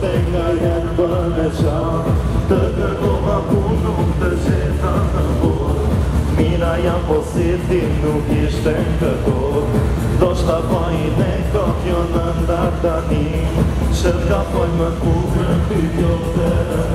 të nga jetë bëne Të kërkova punë të gjitha në bot Mira po si ti nuk ishte në kërkot Do shta paj jo në në ndarë tani Që më kukrën ty kjo të